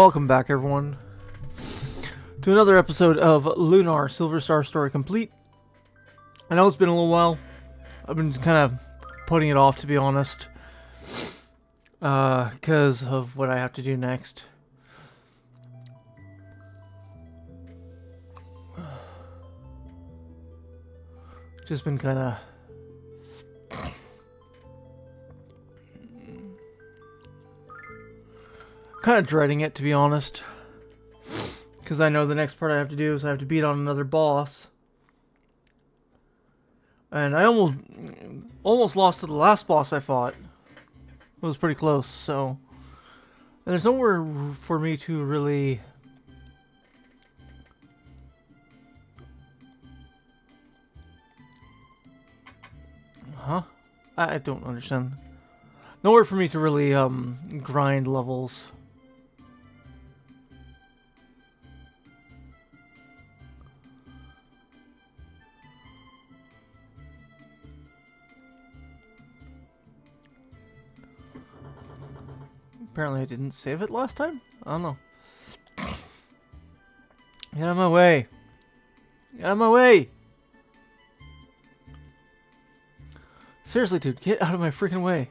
welcome back, everyone, to another episode of Lunar Silver Star Story Complete. I know it's been a little while. I've been kind of putting it off, to be honest, because uh, of what I have to do next. Just been kind of kind of dreading it, to be honest. Because I know the next part I have to do is I have to beat on another boss. And I almost almost lost to the last boss I fought. It was pretty close, so... And there's nowhere for me to really... Huh? I don't understand. Nowhere for me to really um, grind levels. Apparently I didn't save it last time? I don't know. Get out of my way. Get out of my way! Seriously, dude, get out of my freaking way.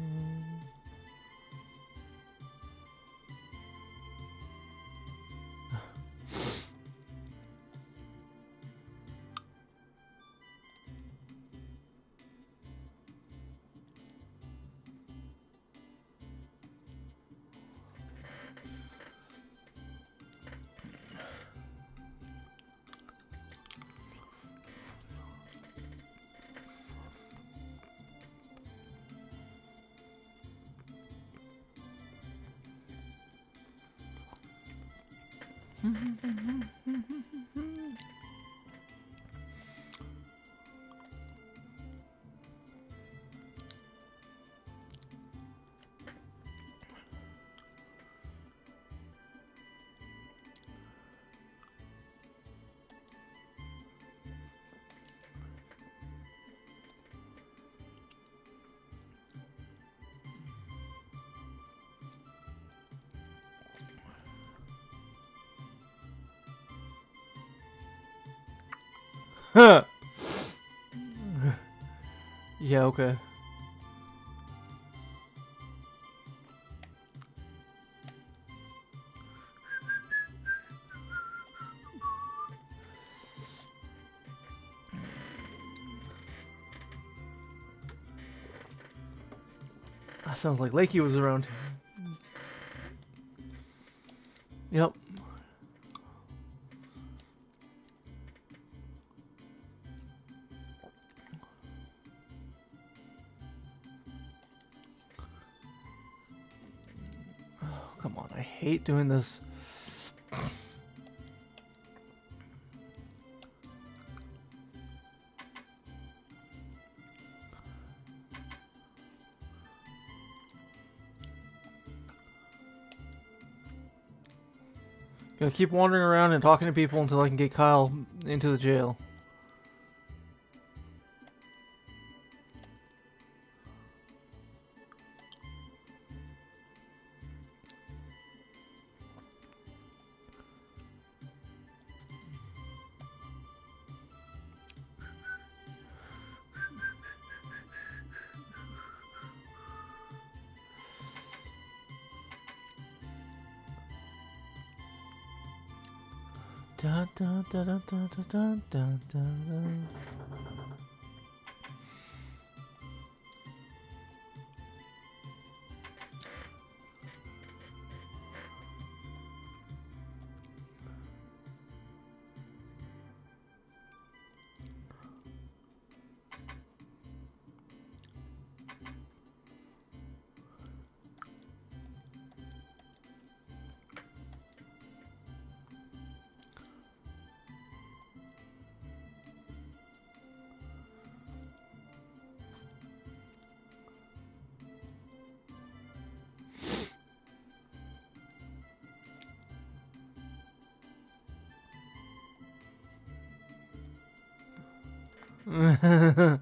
yeah, okay. That sounds like Laike was around. Hate doing this. Gonna keep wandering around and talking to people until I can get Kyle into the jail. Dun, dun, dun, uh,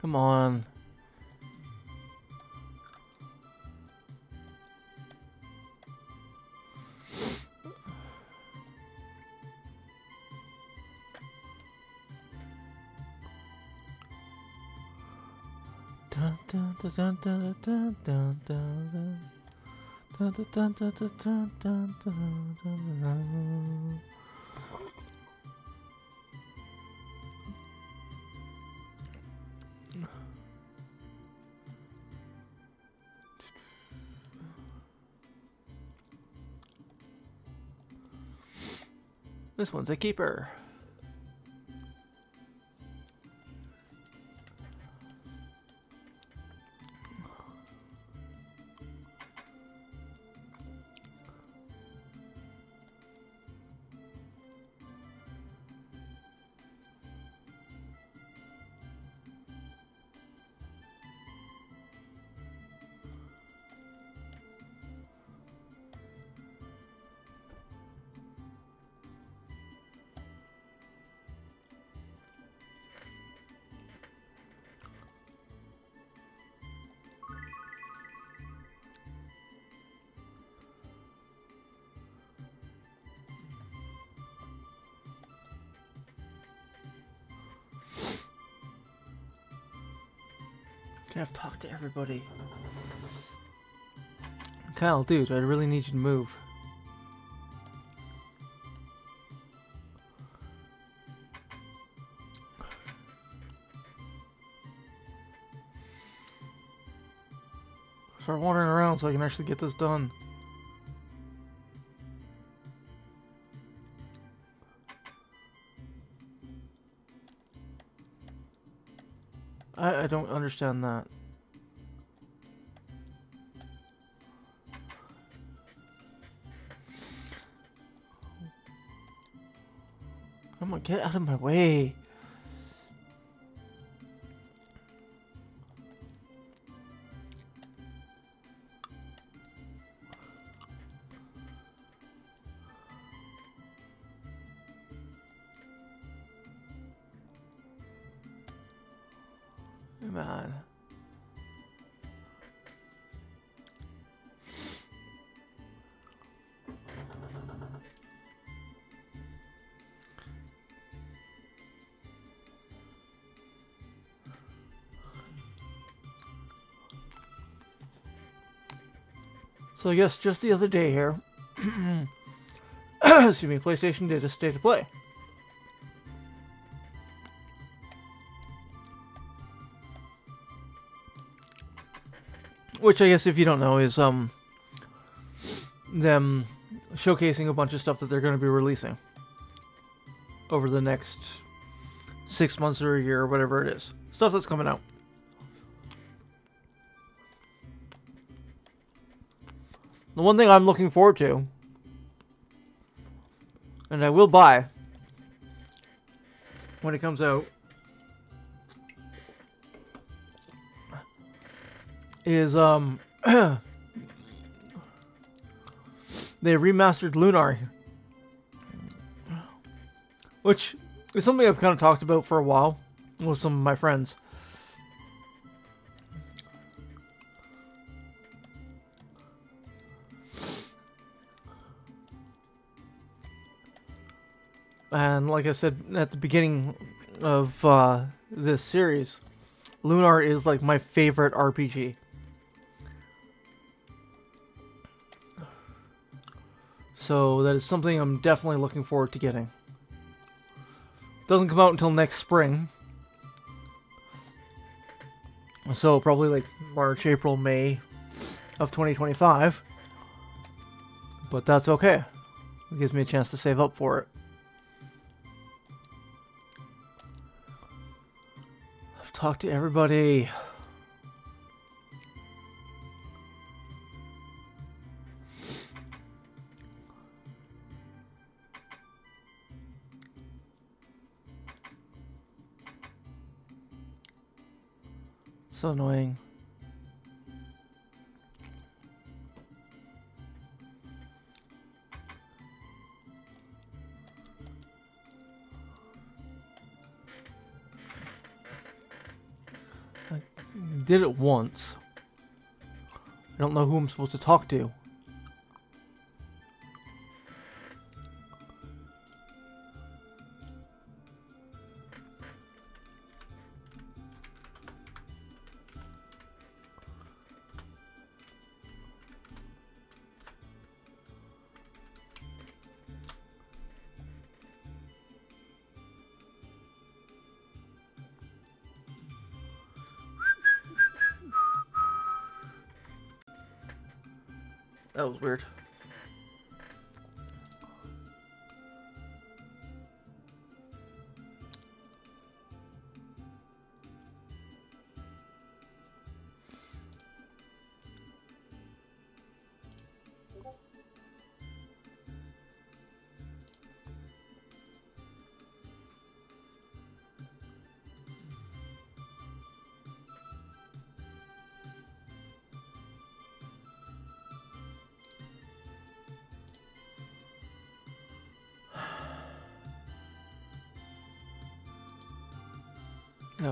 come on. This one's a keeper. I've talked to everybody. Kyle, dude, I really need you to move. Start wandering around so I can actually get this done. I, don't understand that. Come on, get out of my way. So I guess just the other day here, excuse me, PlayStation did a state of play. Which I guess if you don't know is um them showcasing a bunch of stuff that they're going to be releasing over the next six months or a year or whatever it is. Stuff that's coming out. One thing I'm looking forward to, and I will buy when it comes out, is um they remastered Lunar, which is something I've kind of talked about for a while with some of my friends. And like I said at the beginning of uh, this series, Lunar is like my favorite RPG. So that is something I'm definitely looking forward to getting. Doesn't come out until next spring. So probably like March, April, May of 2025. But that's okay. It gives me a chance to save up for it. Talk to everybody. So annoying. Did it once. I don't know who I'm supposed to talk to.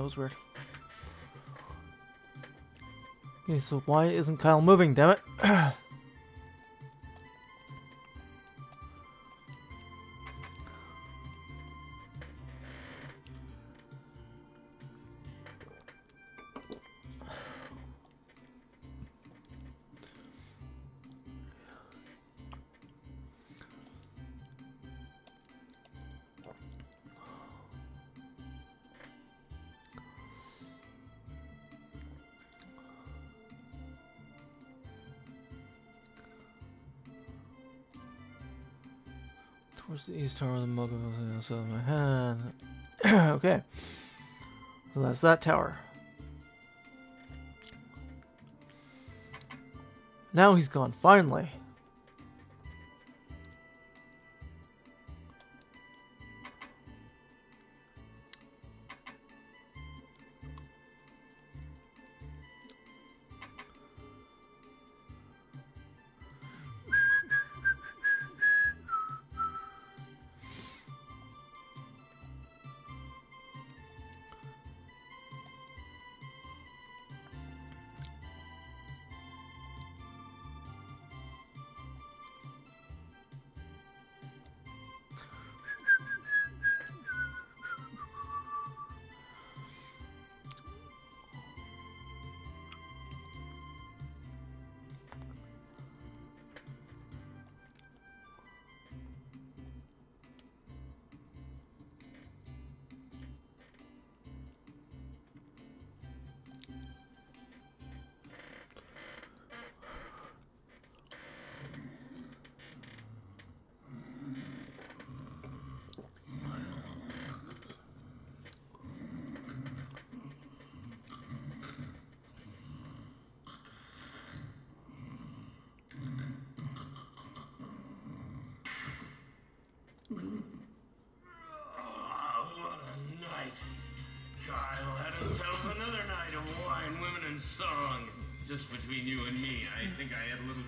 Was weird. Okay, so why isn't Kyle moving, damn it? Towards the east tower of the mug of the of my hand. okay. So that's that tower. Now he's gone, finally.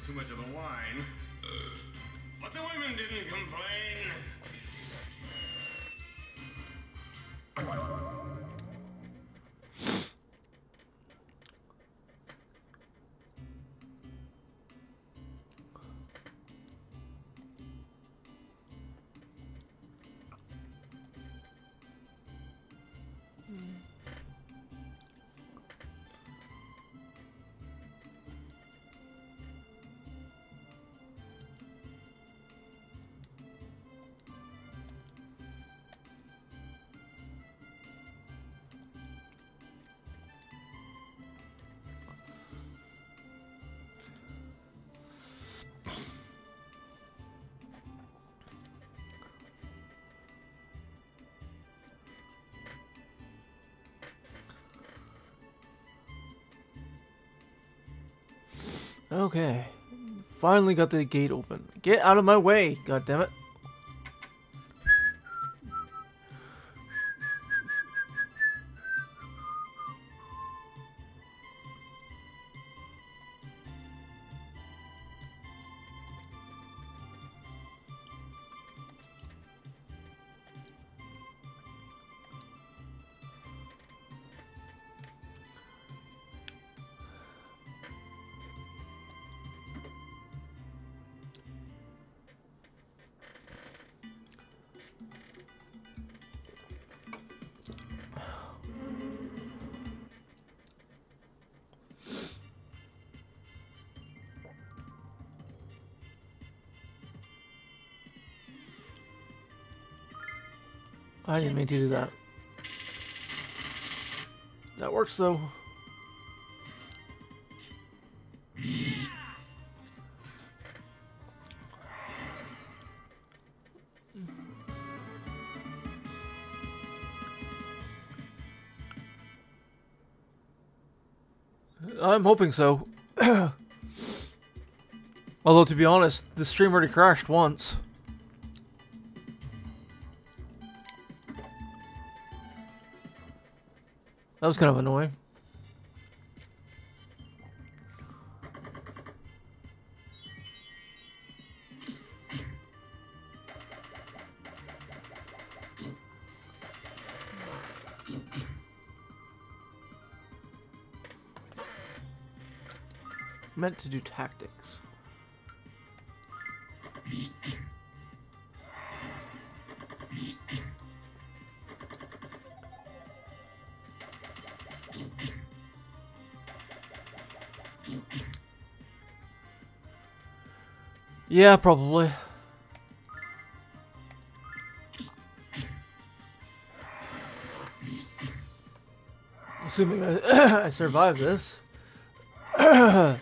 Too much of the wine. But the women didn't complain. Okay. Finally got the gate open. Get out of my way, god I didn't mean to do that. That works though. I'm hoping so. Although, to be honest, the stream already crashed once. That was kind of annoying. Meant to do tactics. Yeah, probably. Assuming I, I survive this.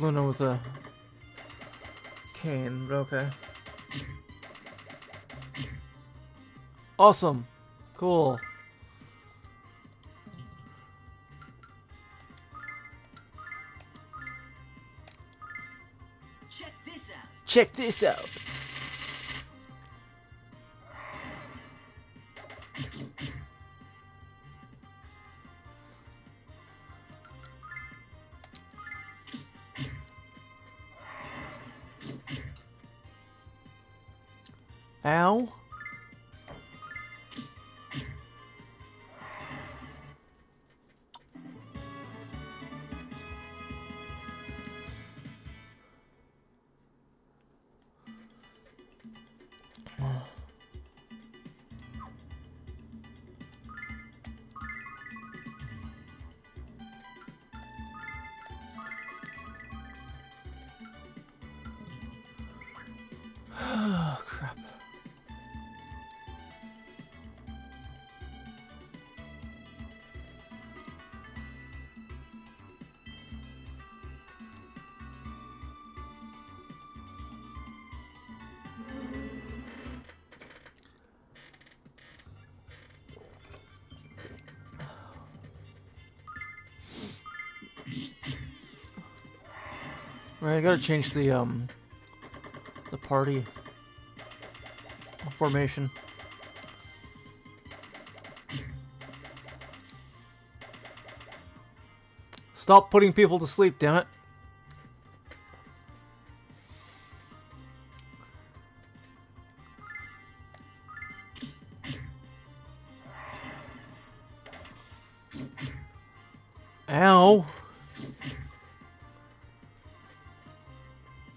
Luna with a cane, but okay. Awesome. Cool. Check this out. Check this out. I gotta change the um the party formation. Stop putting people to sleep, damn it.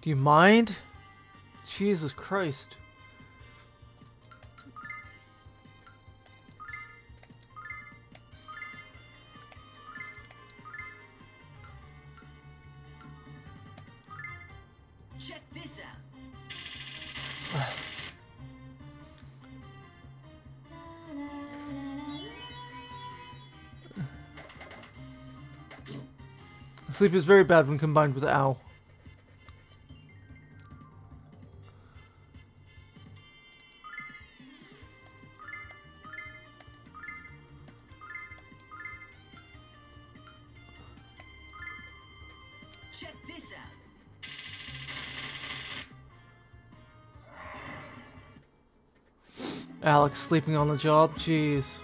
Do you mind? Jesus Christ. Check this out. Sleep is very bad when combined with ow. Alex sleeping on the job. Jeez.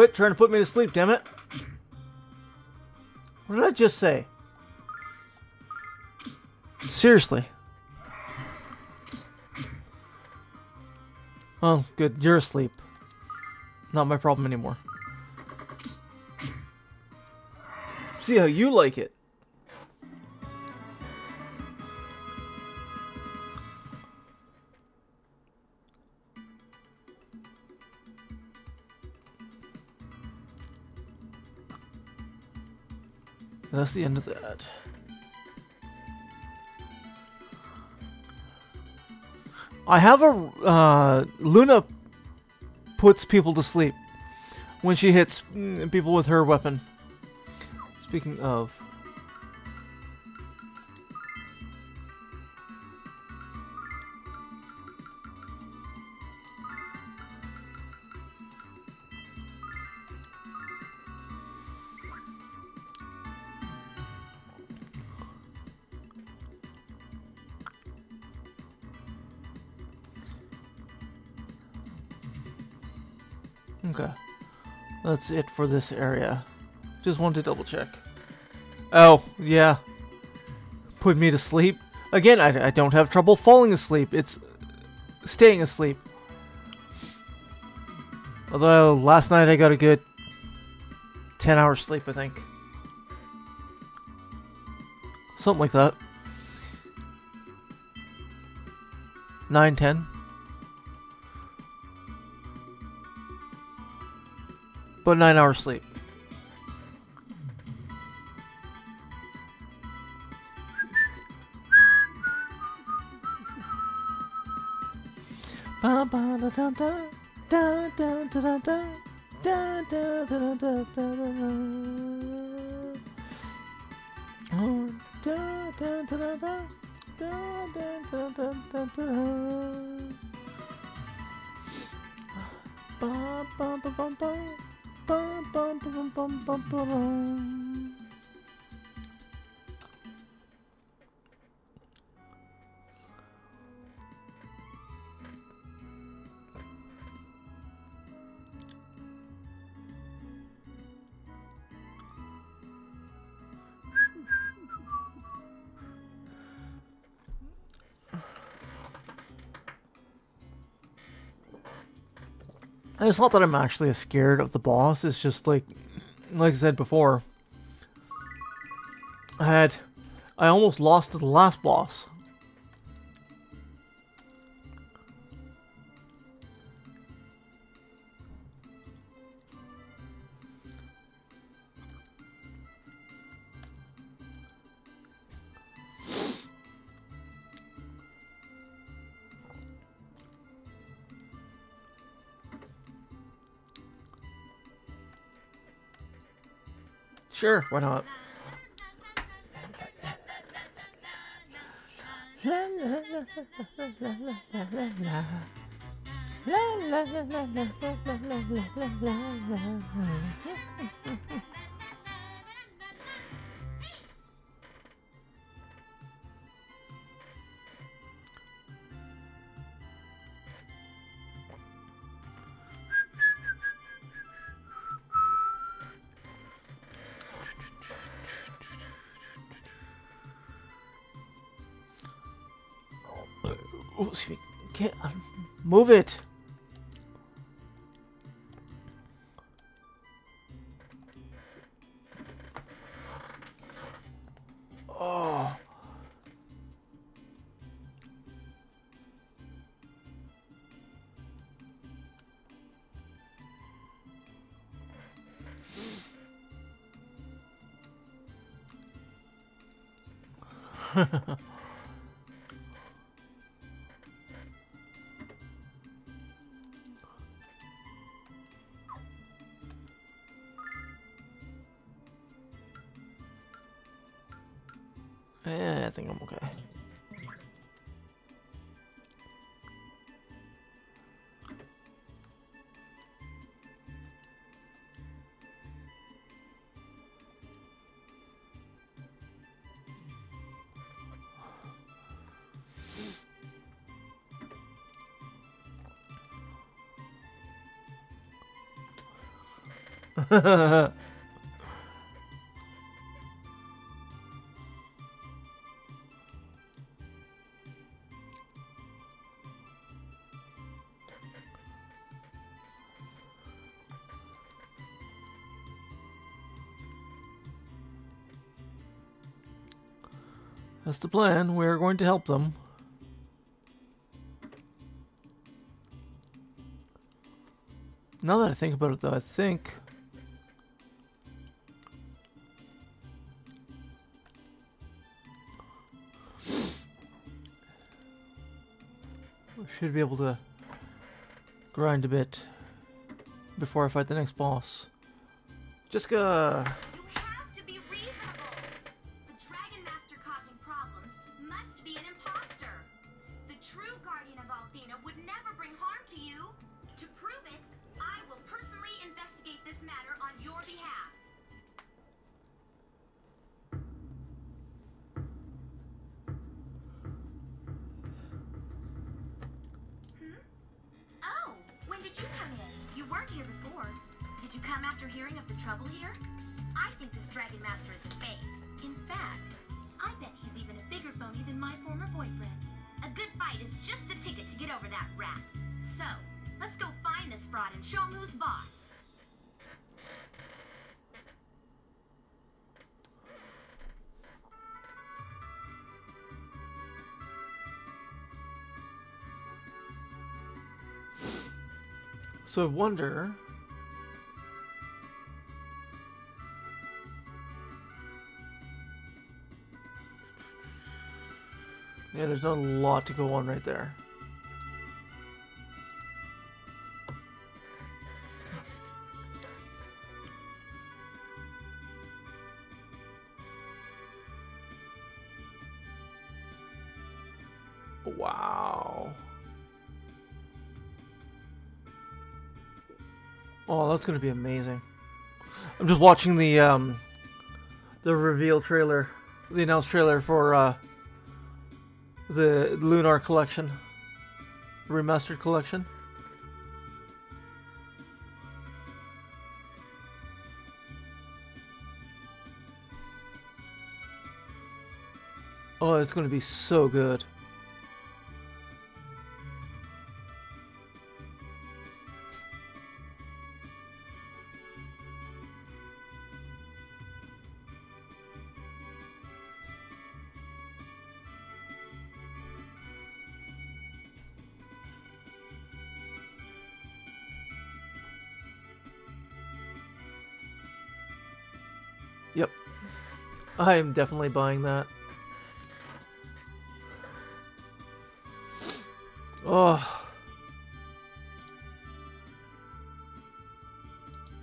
Quit trying to put me to sleep, damn it. What did I just say? Seriously. Oh, good. You're asleep. Not my problem anymore. See how you like it. That's the end of that. I have a uh, Luna puts people to sleep when she hits mm, people with her weapon. Speaking of, that's it for this area. Just wanted to double check. Oh, yeah. Put me to sleep. Again, I, I don't have trouble falling asleep. It's staying asleep. Although, last night I got a good 10 hours sleep, I think. Something like that. 9, 10. But 9 hours sleep. It's not that I'm actually scared of the boss, it's just like, like I said before, I had, I almost lost to the last boss. Sure, why not? It! Oh. think I'm okay. the plan. We're going to help them. Now that I think about it, though, I think. We should be able to grind a bit before I fight the next boss. Just uh, you come in? You weren't here before. Did you come after hearing of the trouble here? I think this Dragon Master is a fake. In fact, I bet he's even a bigger phony than my former boyfriend. A good fight is just the ticket to get over that rat. So, let's go find this fraud and show him who's boss. Wonder. Yeah, there's not a lot to go on right there. That's gonna be amazing. I'm just watching the um the reveal trailer, the announced trailer for uh the Lunar collection, remastered collection. Oh, it's gonna be so good. I am definitely buying that. Oh.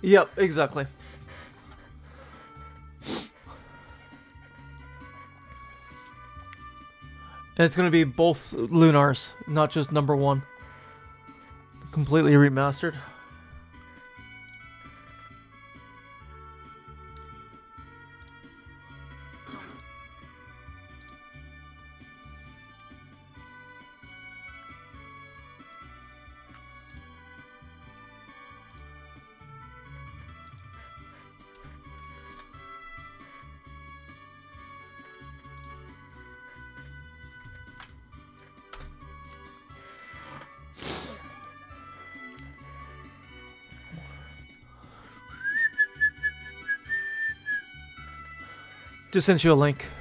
Yep, exactly. And it's going to be both Lunars, not just number one. Completely remastered. Just sent you a link.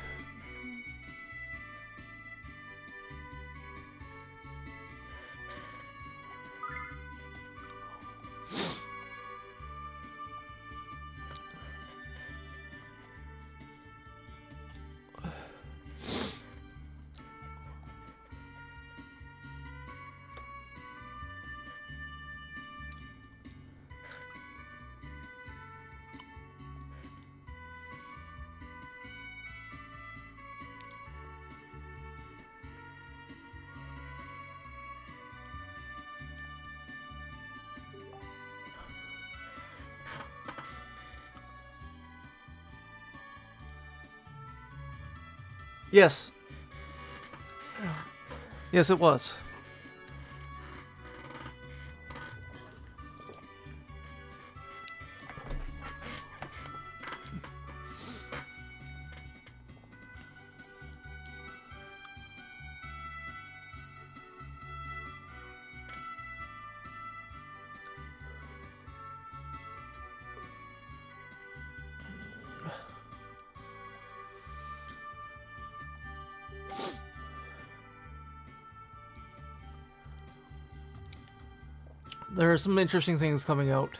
Yes. Yes, it was. There are some interesting things coming out.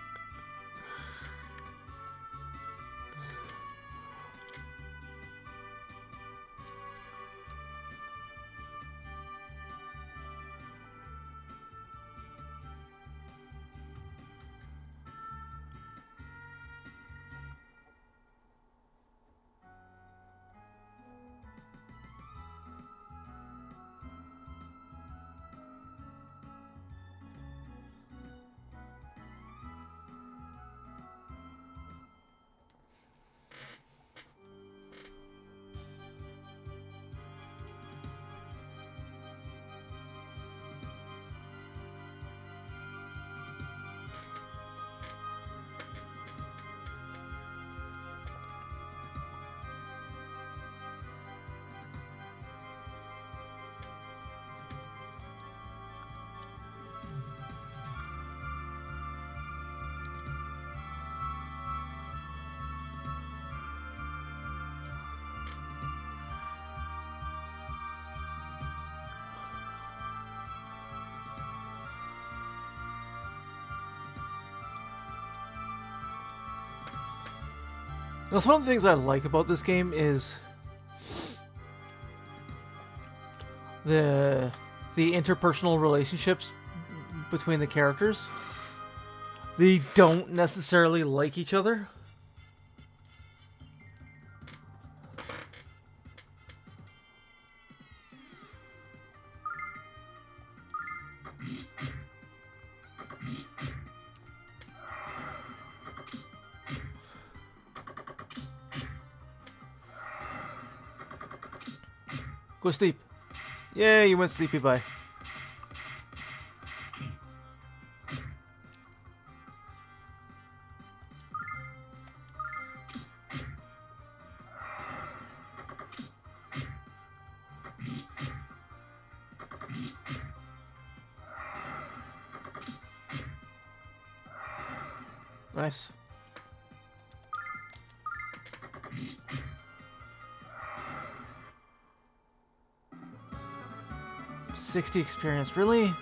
That's one of the things I like about this game is the the interpersonal relationships between the characters. They don't necessarily like each other. Sleep. Yeah, you went sleepy bye. experience, really?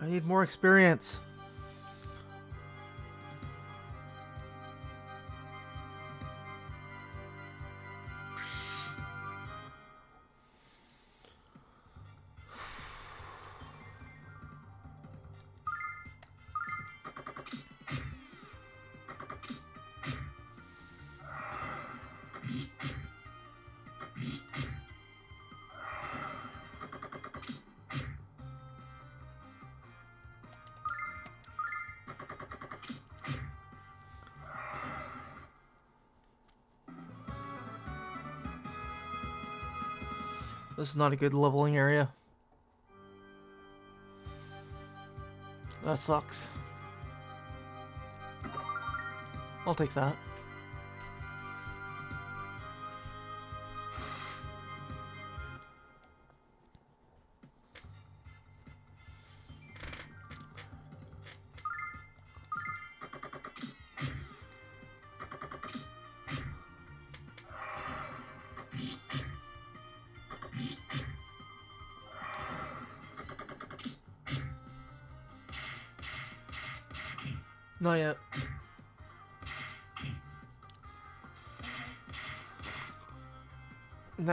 I need more experience. This is not a good leveling area. That sucks. I'll take that.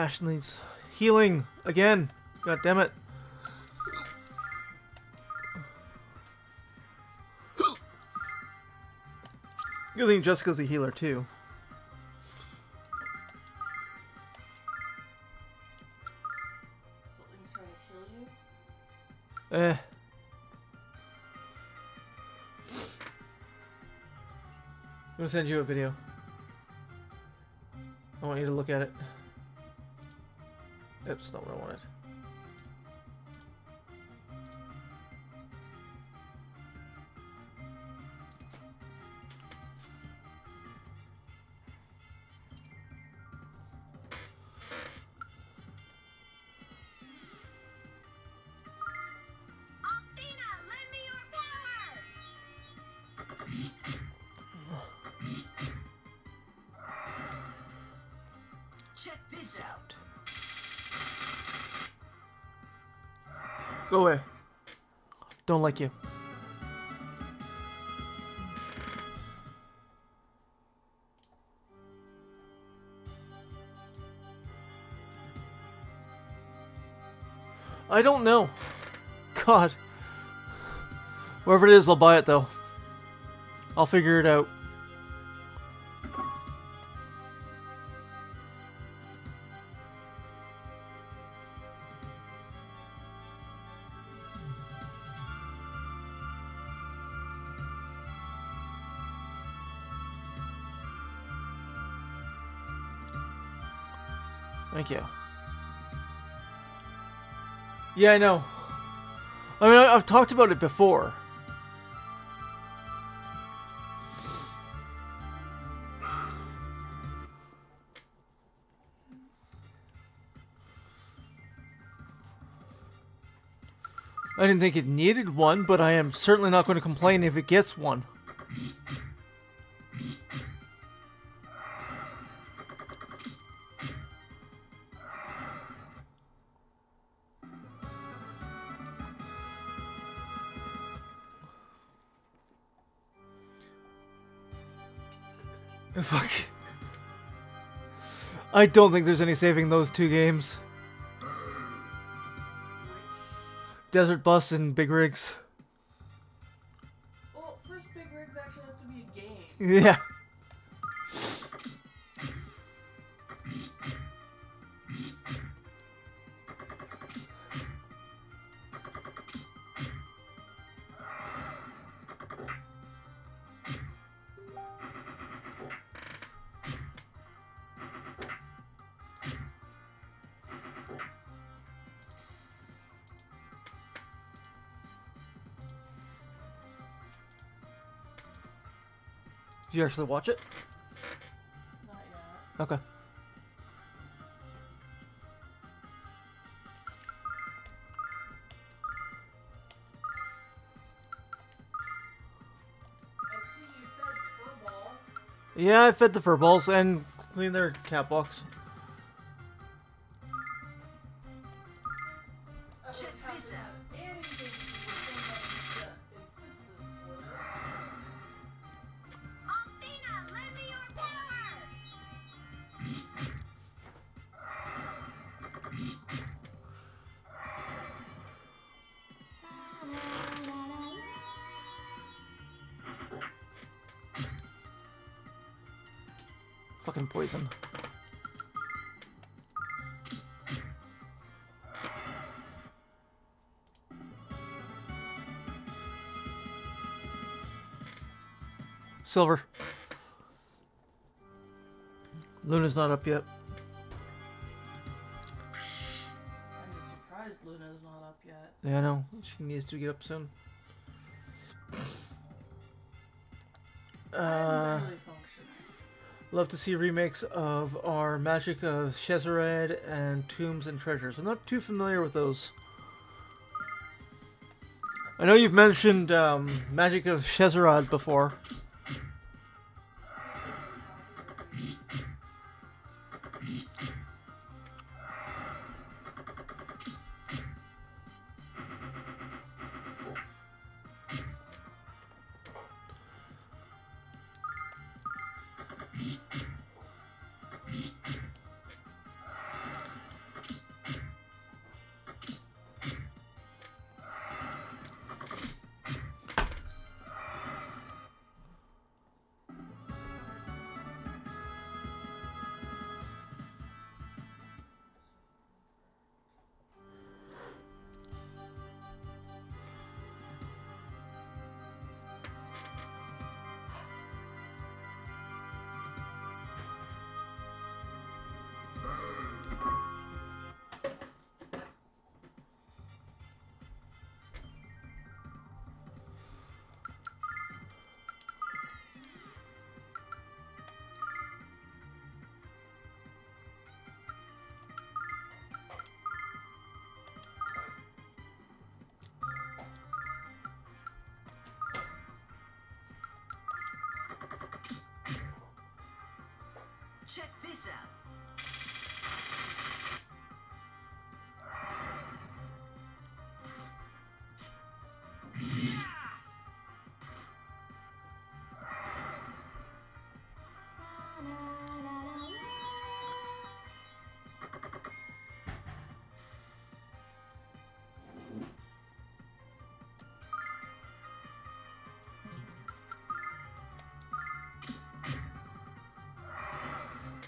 Nash needs healing again. God damn it. Good thing Jessica's a healer too. Something's trying to kill you? Eh. I'm gonna send you a video. I want you to look at it. Oops, not what I wanted. Don't like you. I don't know. God. Wherever it is, I'll buy it though. I'll figure it out. You. Yeah, I know. I mean, I've talked about it before. I didn't think it needed one, but I am certainly not going to complain if it gets one. I don't think there's any saving those two games. Desert Bus and Big Rigs. Well, first Big Rigs actually has to be a game. Yeah. You actually watch it? Not yet. Okay. I see you fed Furball. Yeah, I fed the furballs and cleaned their cat box. Silver. Luna's not up yet. I'm just surprised Luna's not up yet. Yeah, I know. She needs to get up soon. Uh, I'm barely functioning. love to see remakes of our Magic of Scheherazade and Tombs and Treasures. I'm not too familiar with those. I know you've mentioned um, Magic of Scheherazade before.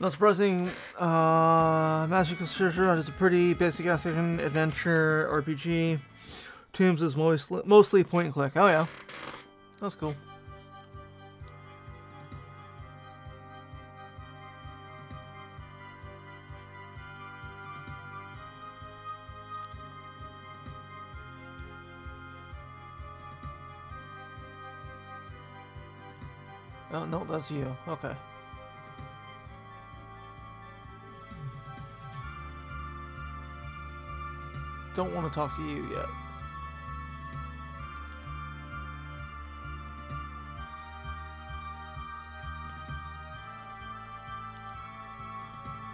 Not surprising, uh, Magic Constitution is a pretty basic action adventure RPG. Tombs is mostly, mostly point and click. Oh yeah, that's cool. Oh no, that's you. Okay. Don't want to talk to you yet.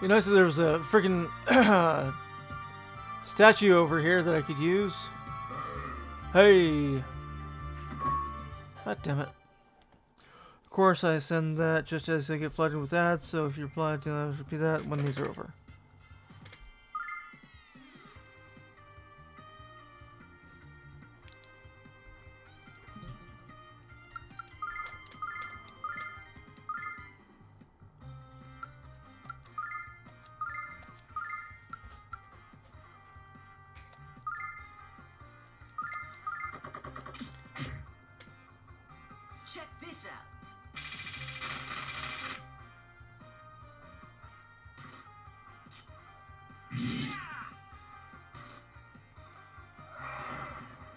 You notice if there was a freaking statue over here that I could use. Hey! God damn it. Of course, I send that just as I get flooded with ads, so if you reply, flooded, I'll repeat that when these are over.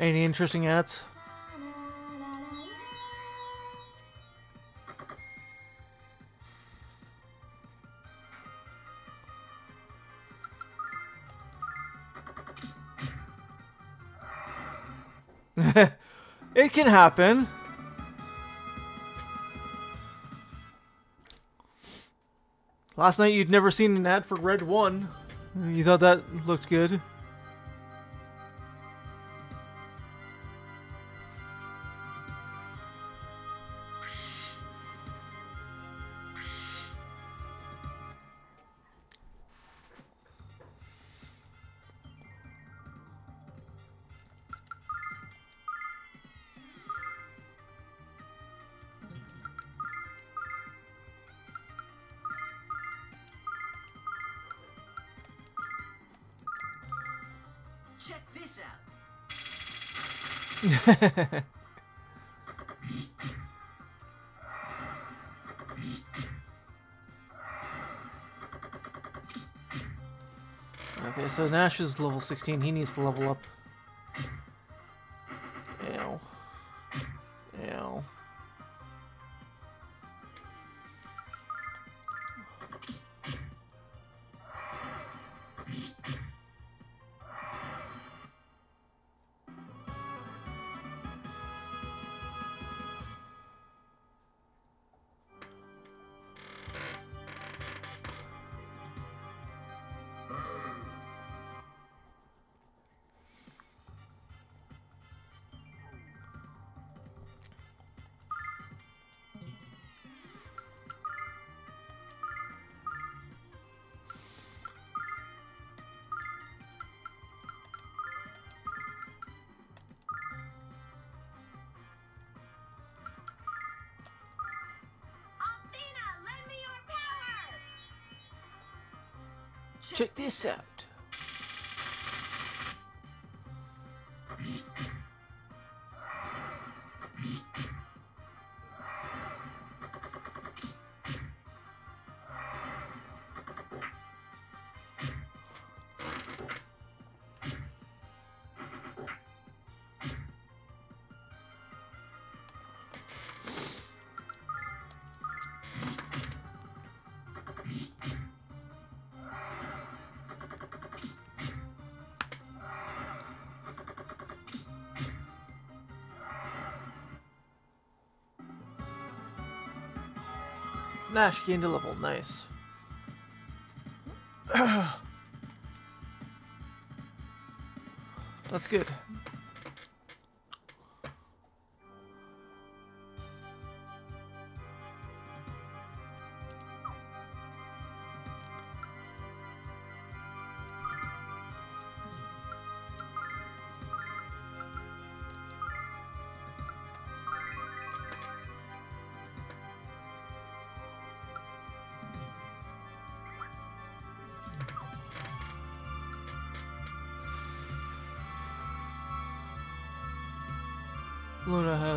Any interesting ads? it can happen. Last night you'd never seen an ad for Red 1. You thought that looked good. Okay, so Nash is level 16. He needs to level up. Check this out. Nash gained a level. Nice. That's good.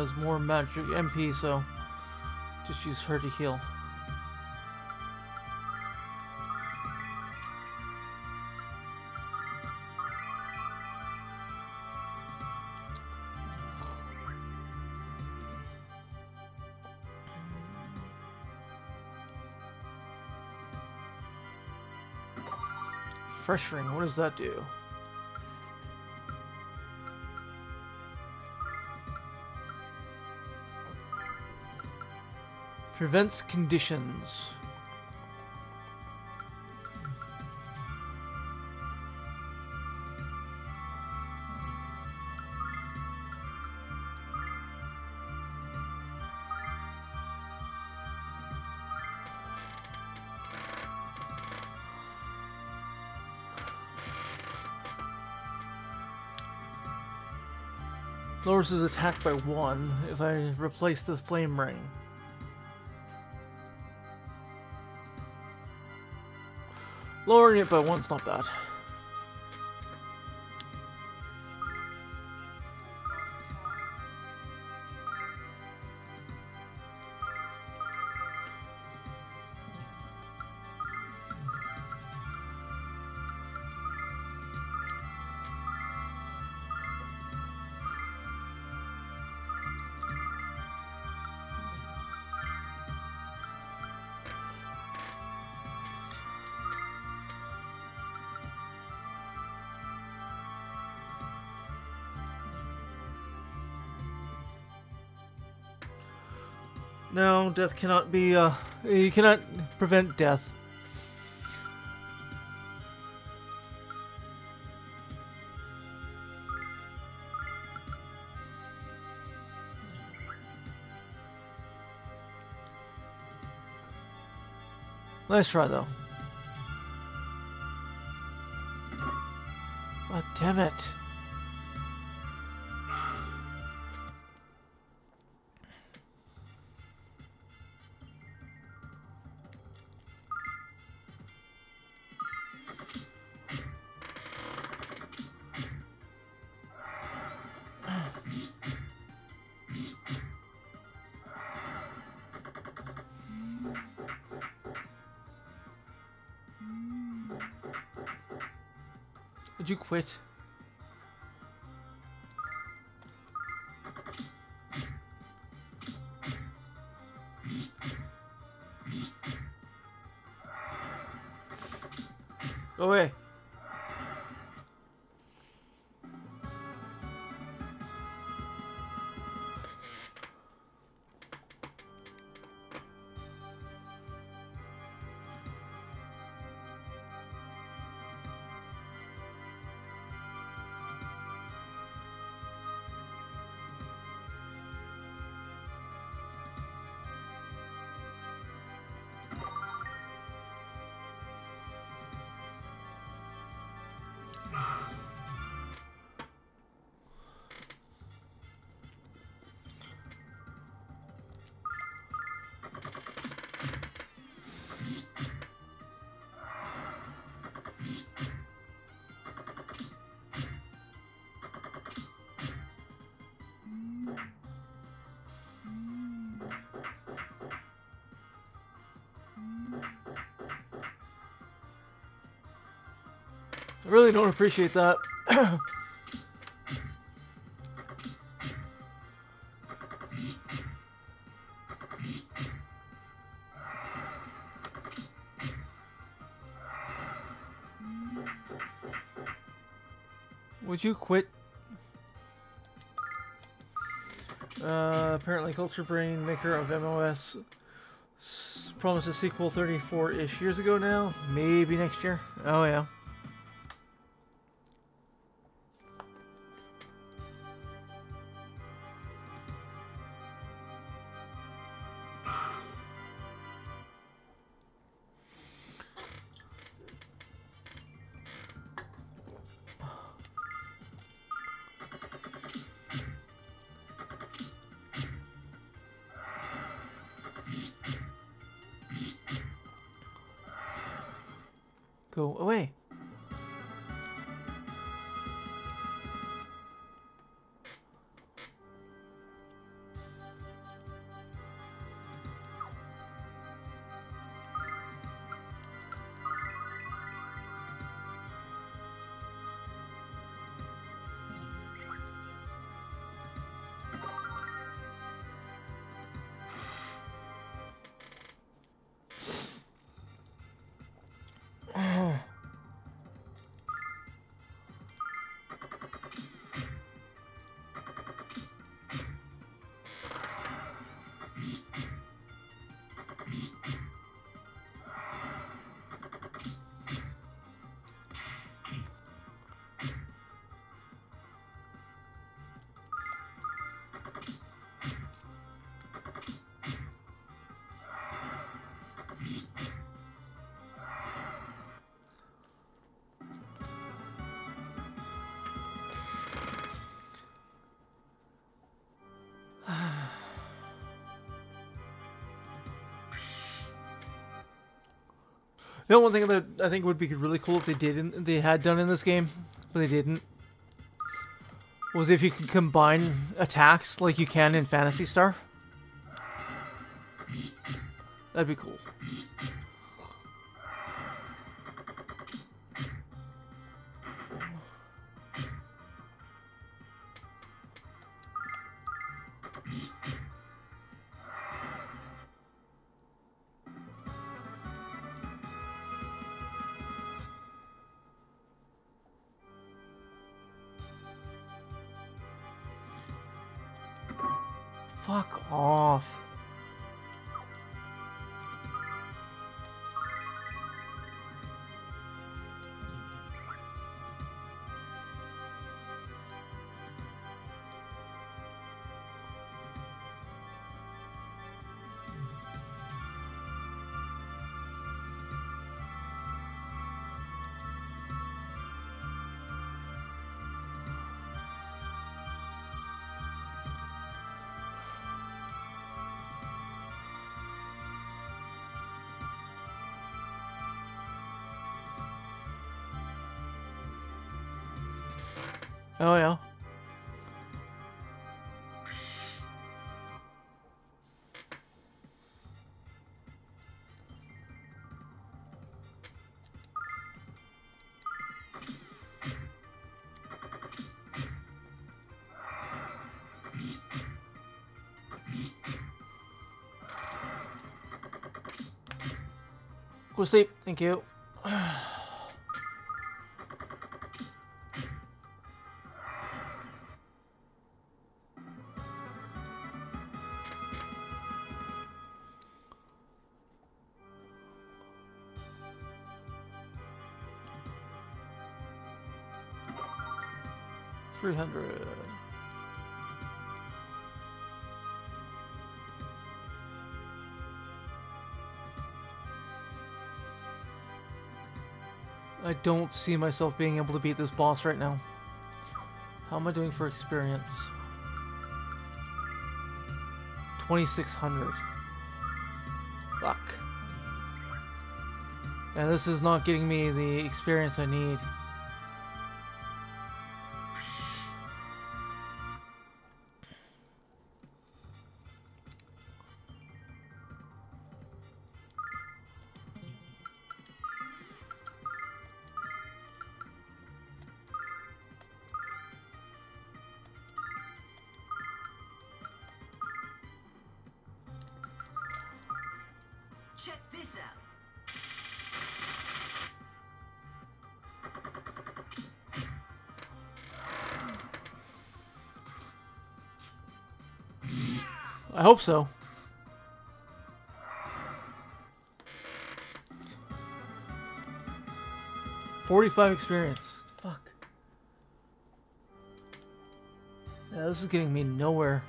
Has more magic MP, so just use her to heal. Fresh ring, what does that do? Prevents conditions. Lowers his attack by one if I replace the flame ring. Lowering it by one's not bad. Death cannot be, uh, you cannot prevent death. Nice try, though. God damn it. Would really don't appreciate that. Would you quit? Uh, apparently, Culture Brain, maker of MOS, promised a sequel 34-ish years ago now. Maybe next year. Oh, yeah. Know, one thing that I think would be really cool if they didn't, they had done in this game, but they didn't, was if you could combine attacks like you can in Phantasy Star. That'd be cool. Oh yeah. Go sleep. Thank you. Three hundred. I don't see myself being able to beat this boss right now. How am I doing for experience? 2600. Fuck. And this is not getting me the experience I need. Hope so. Forty-five experience. Fuck. Yeah, this is getting me nowhere.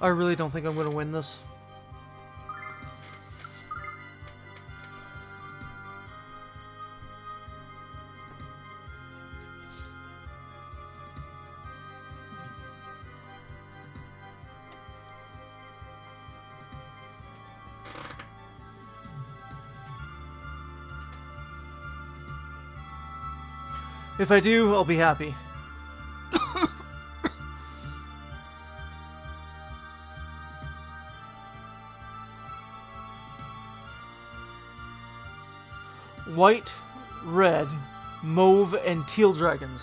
I really don't think I'm going to win this. If I do, I'll be happy. White, red, mauve, and teal dragons.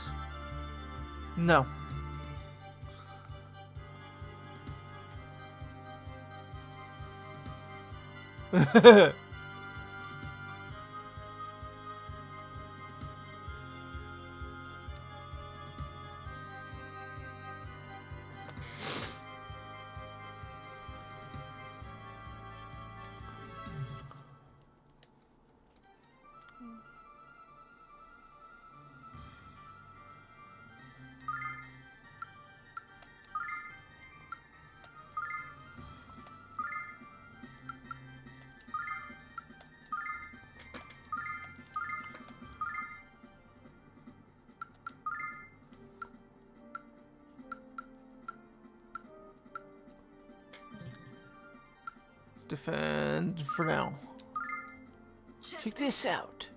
No. Check this out.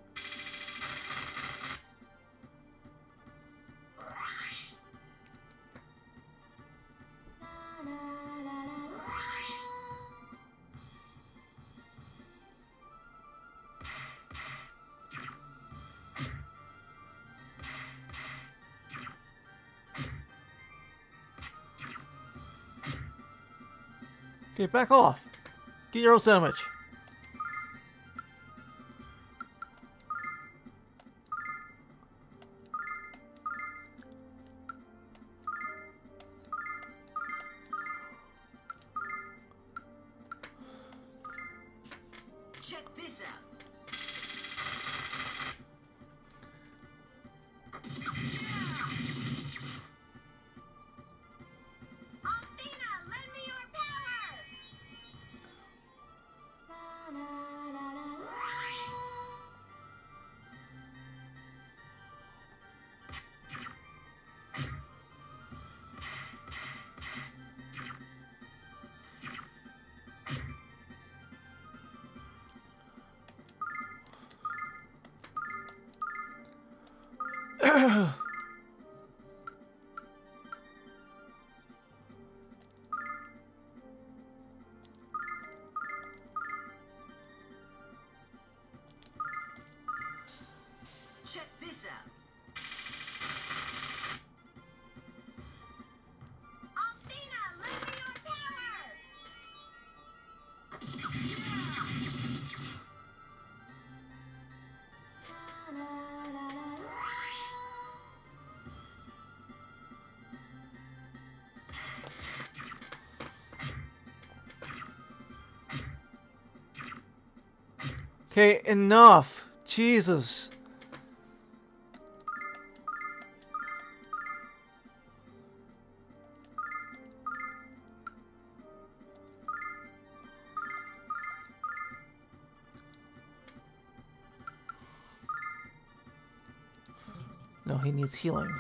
Okay, back off. Get your own sandwich. Check this out. Okay, enough. Jesus. No, he needs healing.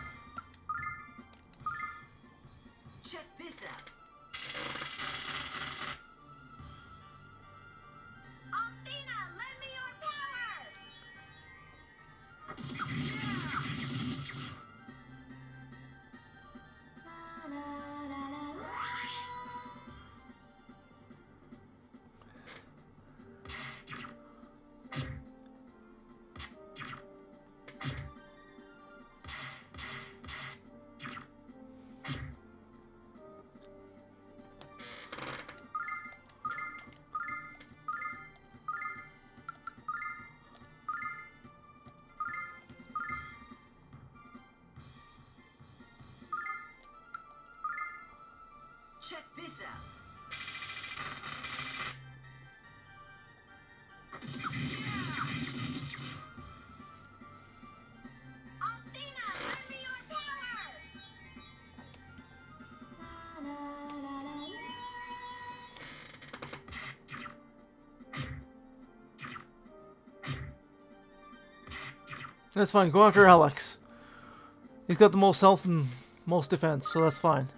That's fine. Go after Alex. He's got the most health and most defense, so that's fine.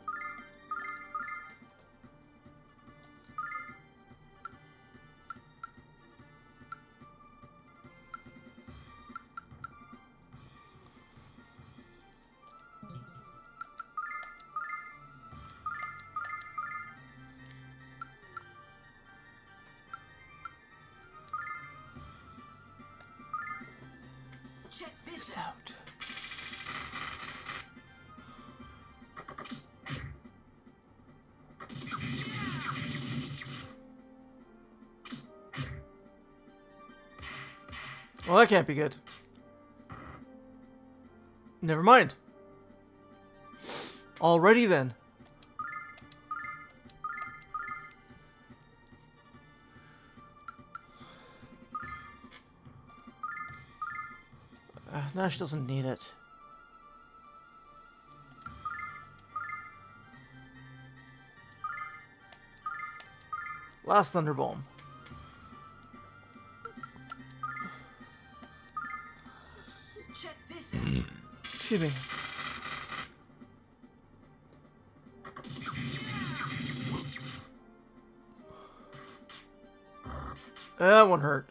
Check this out. out. Well, that can't be good. Never mind. Alrighty then. Nash doesn't need it. Last Thunderbomb. Check this out. Hmm. Excuse me. That one hurt.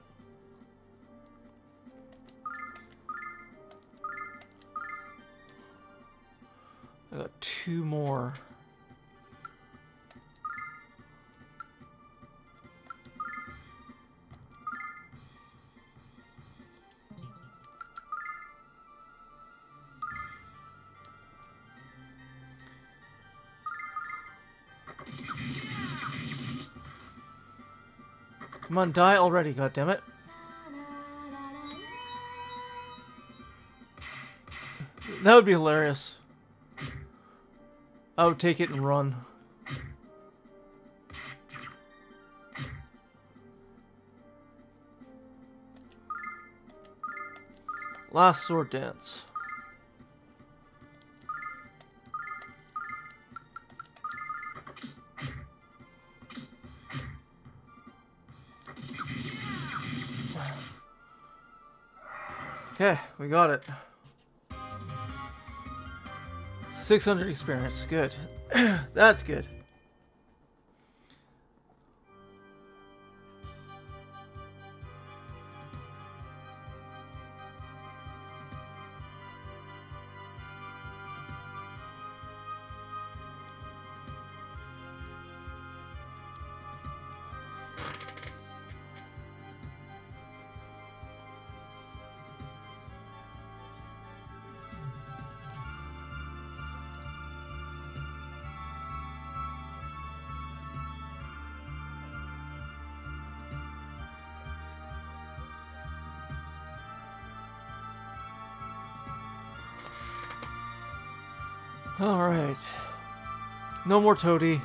Come on, die already, goddammit. That would be hilarious. I would take it and run. Last sword dance. We got it. 600 experience. Good. That's good. Alright. No more Toady.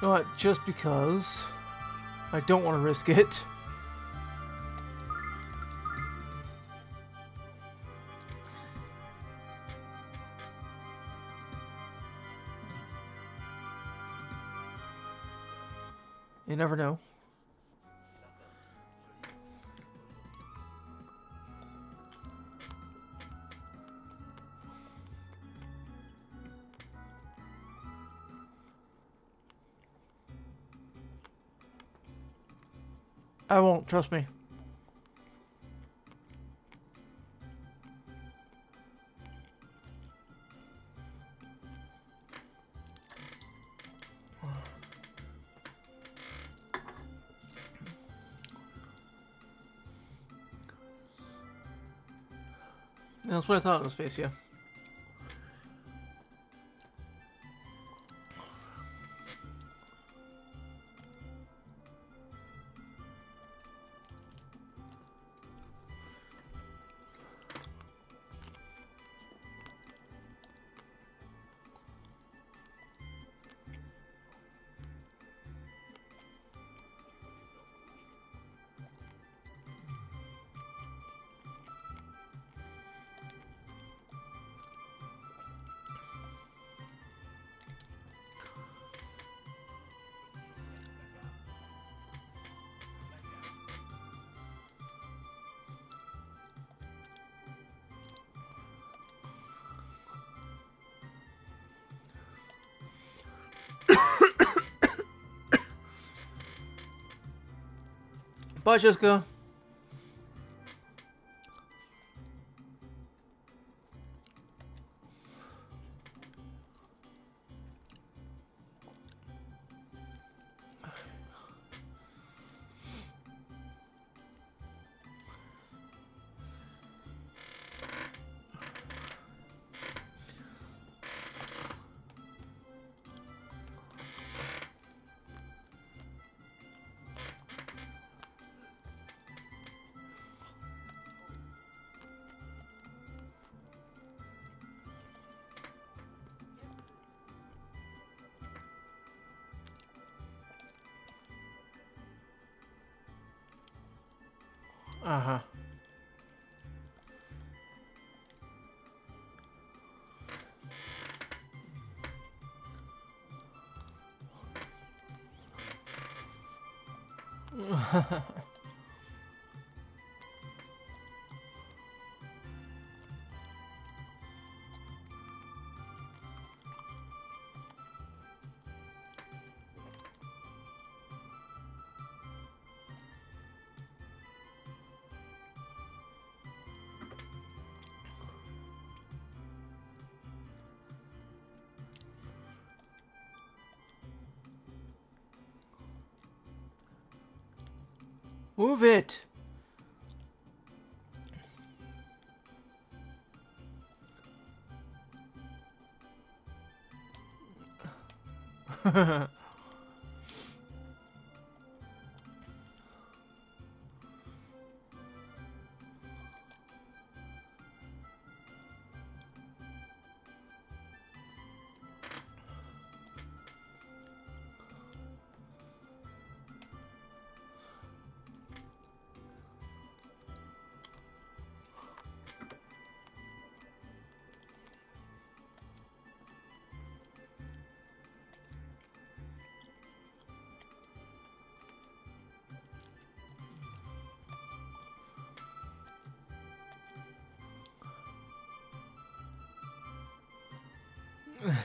What? Just because I don't want to risk it. You never know. Trust me. That's what I thought it was, face, yeah. Bye, Jessica. Uh huh. Move it.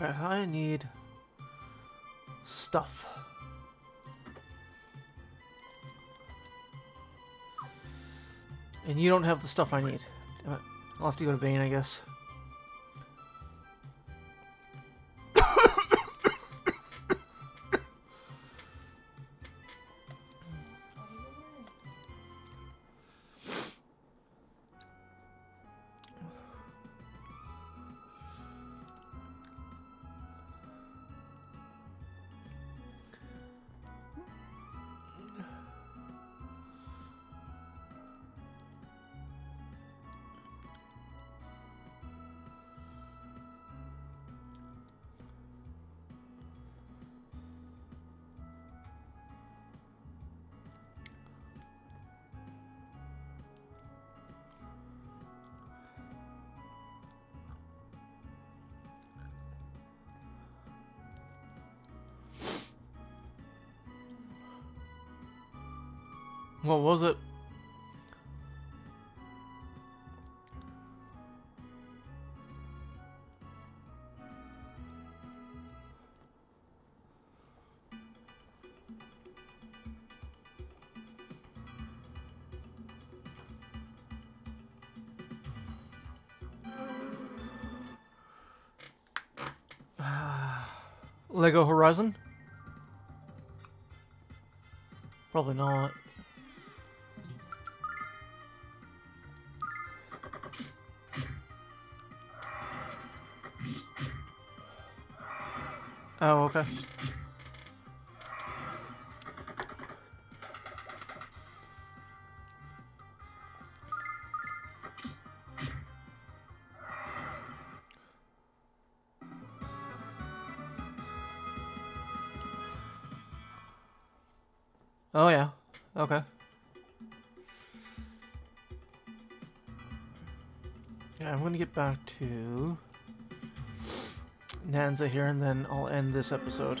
Okay, I need stuff. And you don't have the stuff I need. I'll have to go to Vane, I guess. What was it? Lego Horizon? Probably not. Oh, okay. Oh yeah. Okay. Yeah, I'm gonna get back to Here and then I'll end this episode.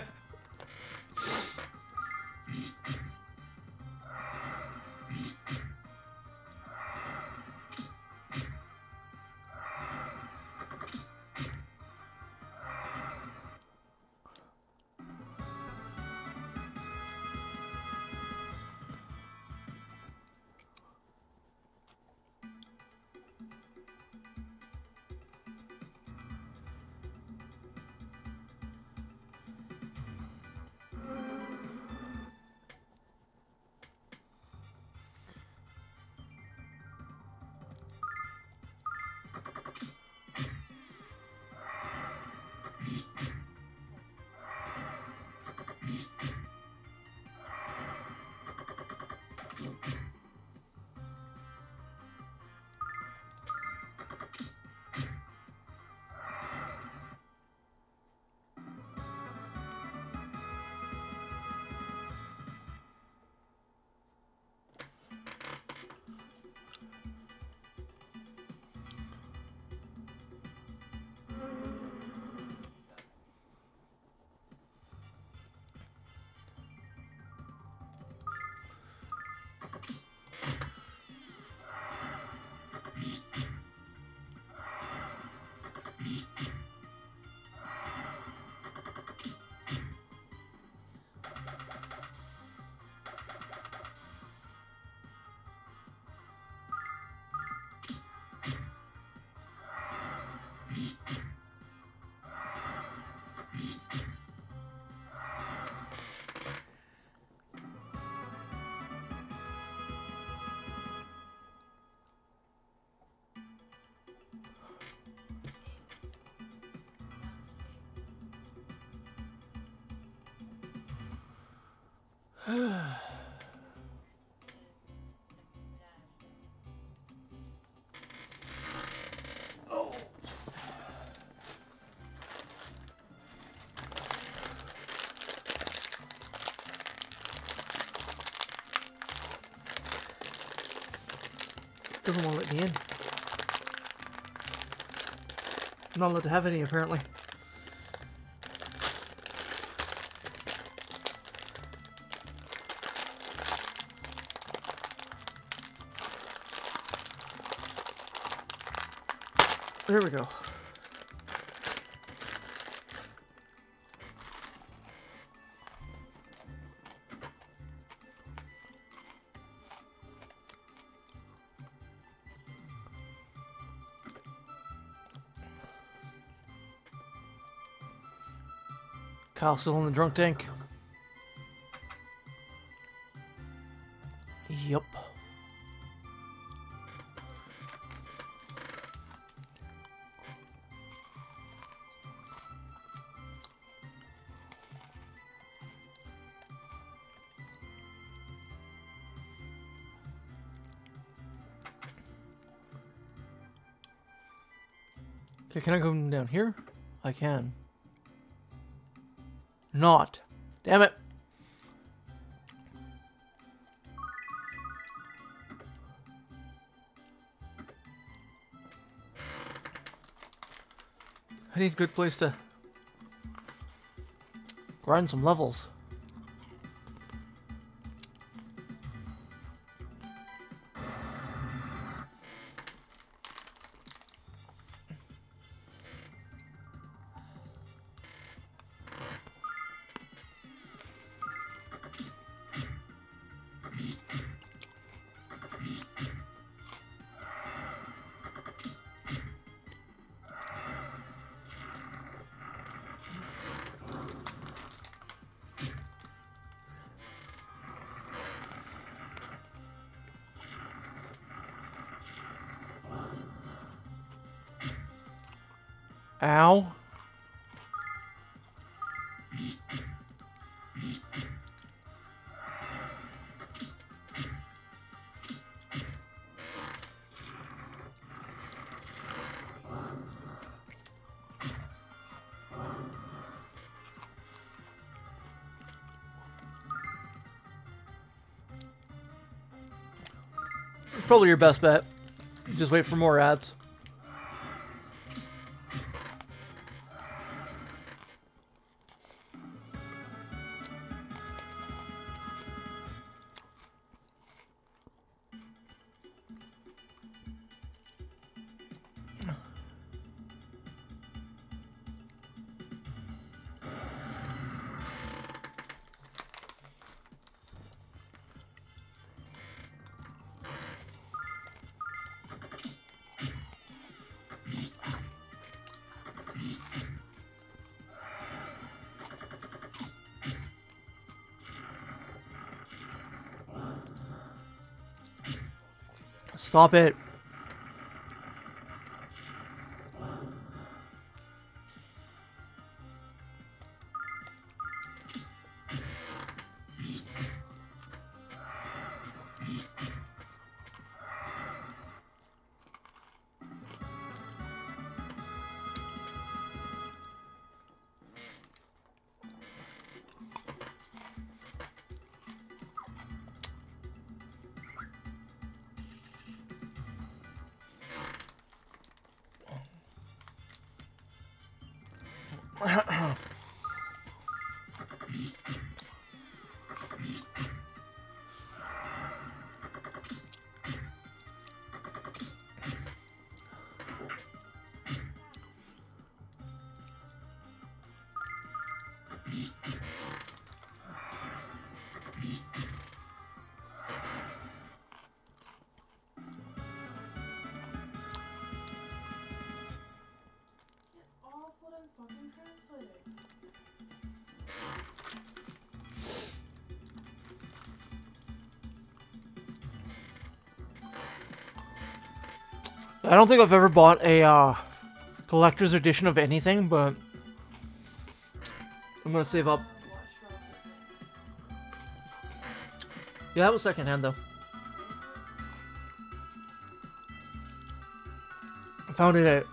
Doesn't want to let me in. I'm not allowed to have any, apparently. There we go. Kyle still in the drunk tank. Can I go down here? I can. Not. Damn it. I need a good place to grind some levels. Probably your best bet. Just wait for more ads. Stop it. I don't think I've ever bought a uh, collector's edition of anything, but I'm gonna save up. Yeah, that was secondhand though. I found it at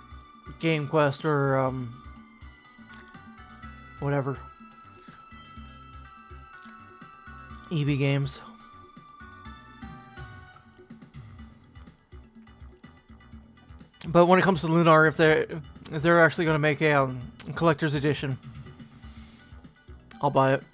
Game Quest or um, whatever. EB Games. But when it comes to Lunar, if they're if they're actually going to make a um, collector's edition, I'll buy it.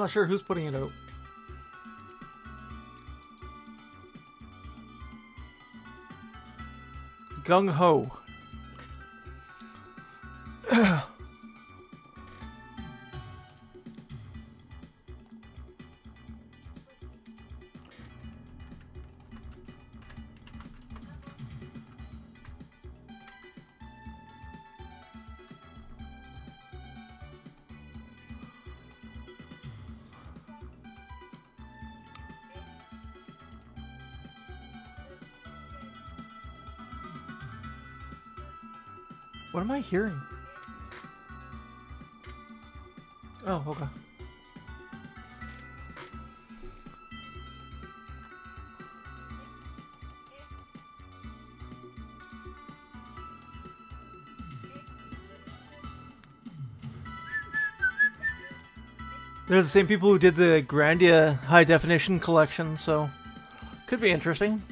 Not sure who's putting it out. GungHo. Am I hearing? Oh, okay. They're the same people who did the Grandia high definition collection, so could be interesting.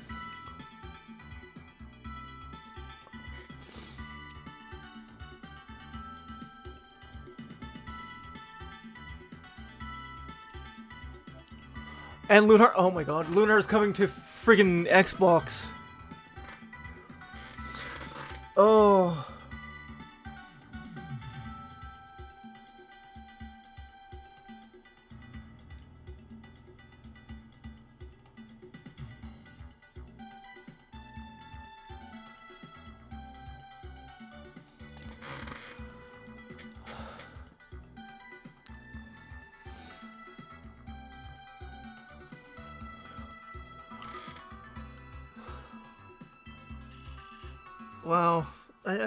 Lunar, oh my god, Lunar is coming to friggin' Xbox.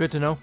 Good to know.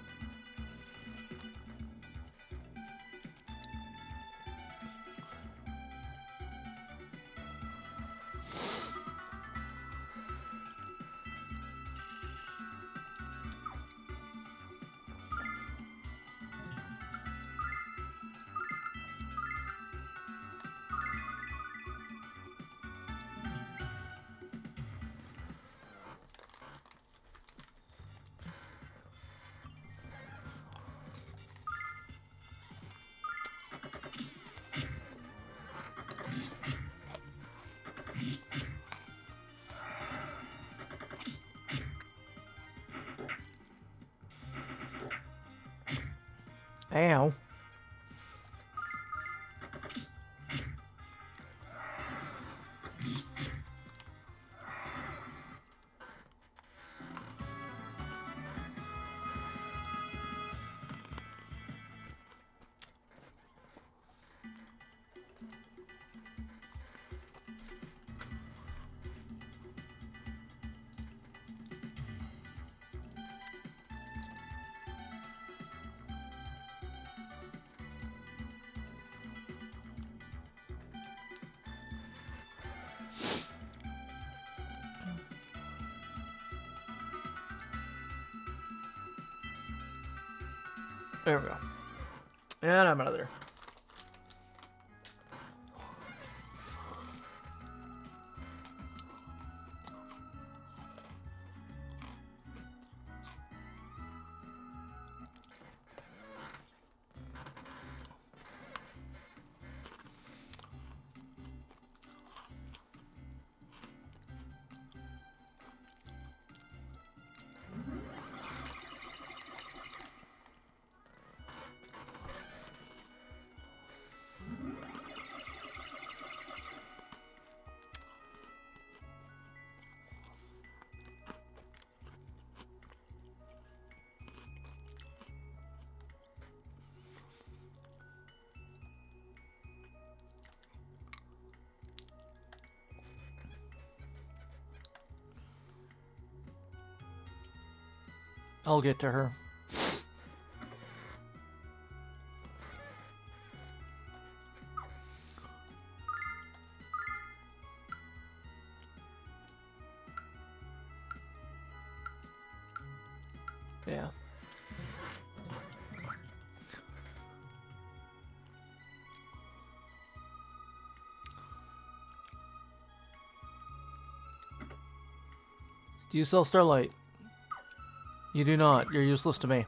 Ow. There we go. And I'm out of there. I'll get to her. Yeah. Do you sell Starlight? You do not. You're useless to me.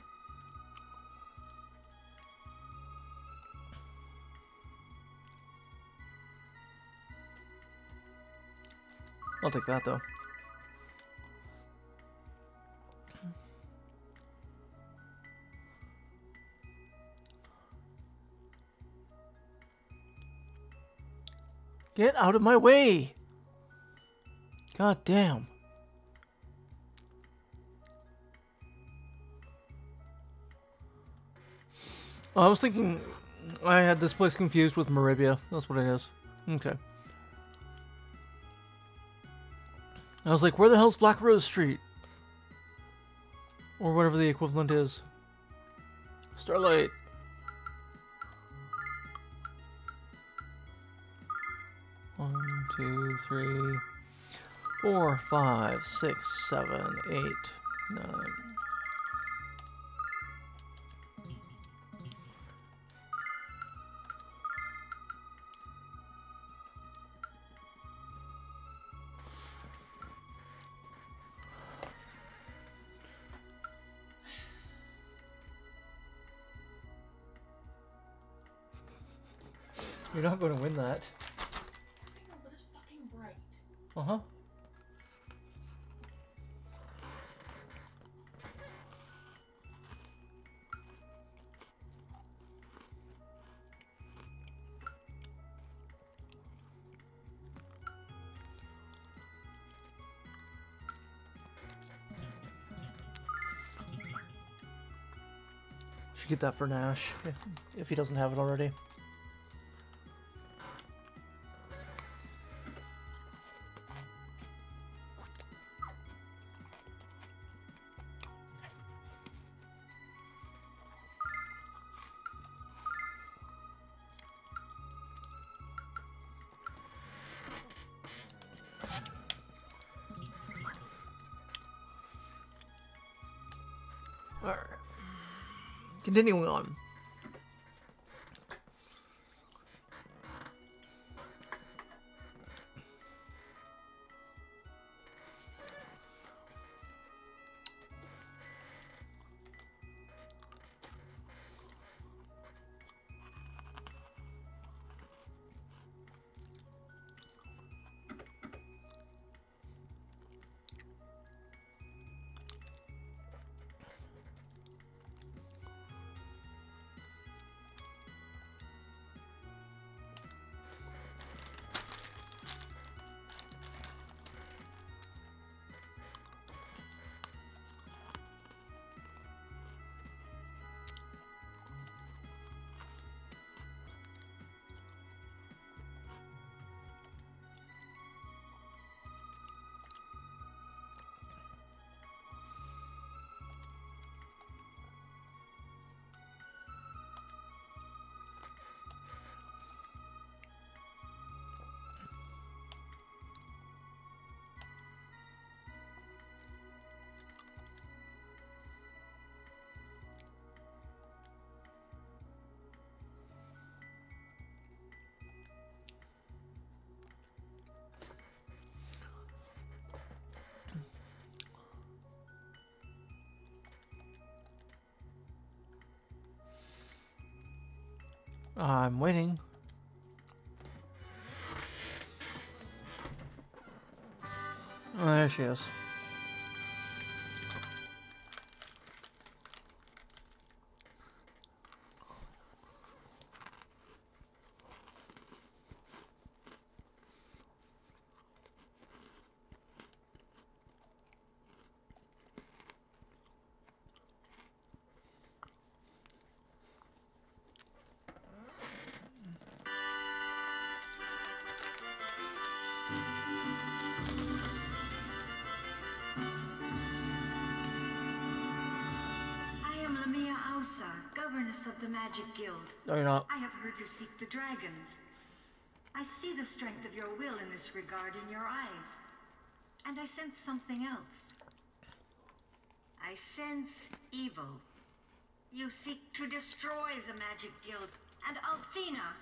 I'll take that though. Get out of my way! God damn. I was thinking I had this place confused with Meribia. That's what it is. Okay. I was like, where the hell's Black Rose Street? Or whatever the equivalent is. Starlight. One, two, three, four, five, six, seven, eight, nine. You're not going to win that. No, but it's fucking bright. Uh huh. Should get that for Nash if, if he doesn't have it already. Continuing on. I'm waiting. Oh, there she is. Governess of the Magic Guild. No, you're not. I have heard you seek the dragons. I see the strength of your will in this regard in your eyes. And I sense something else. I sense evil. You seek to destroy the Magic Guild and Althena.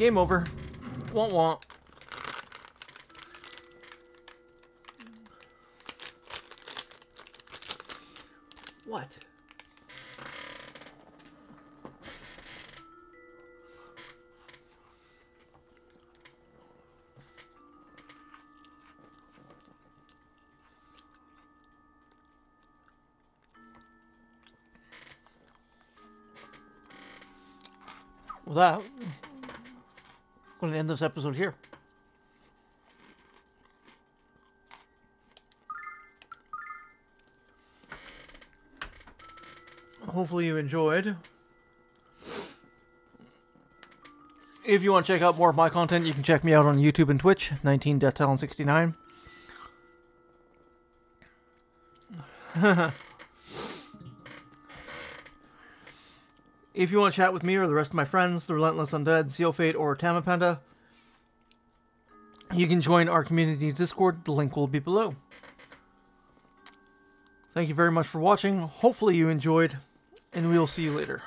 Game over. Won't want. What? Well, that. Going to end this episode here. Hopefully, you enjoyed. If you want to check out more of my content, you can check me out on YouTube and Twitch, 19 Death Talon 69. If you want to chat with me or the rest of my friends, the Relentless Undead, Zeofate, or Tammapanda, you can join our community Discord. The link will be below. Thank you very much for watching. Hopefully you enjoyed, and we will see you later.